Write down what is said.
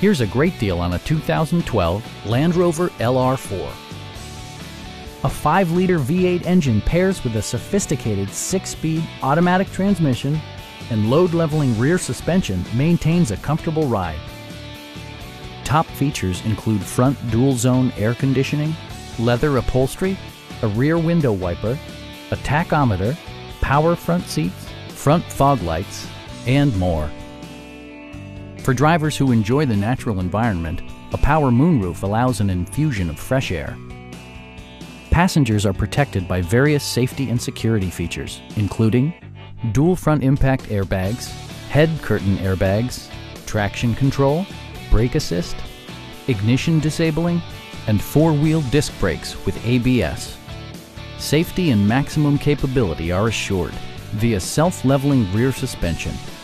Here's a great deal on a 2012 Land Rover LR4. A 5-liter V8 engine pairs with a sophisticated 6-speed automatic transmission and load-leveling rear suspension maintains a comfortable ride. Top features include front dual-zone air conditioning, leather upholstery, a rear window wiper, a tachometer, power front seats, front fog lights, and more. For drivers who enjoy the natural environment, a power moonroof allows an infusion of fresh air. Passengers are protected by various safety and security features, including dual front impact airbags, head curtain airbags, traction control, brake assist, ignition disabling, and four-wheel disc brakes with ABS. Safety and maximum capability are assured via self-leveling rear suspension,